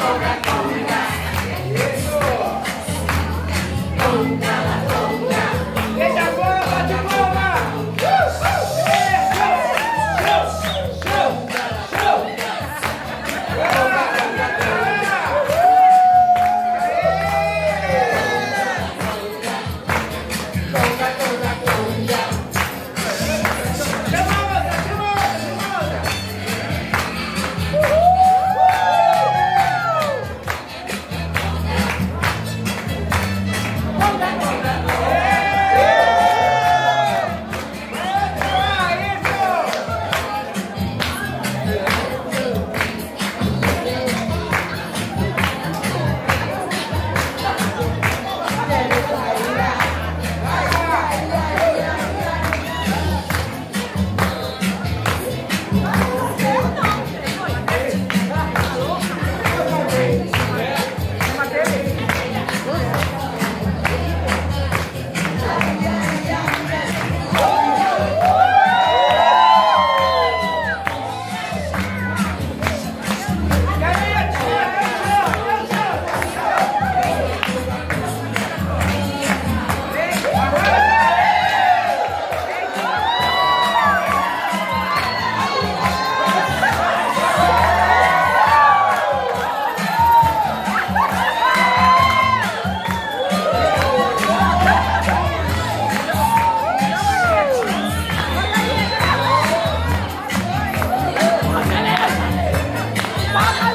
go back home. Stop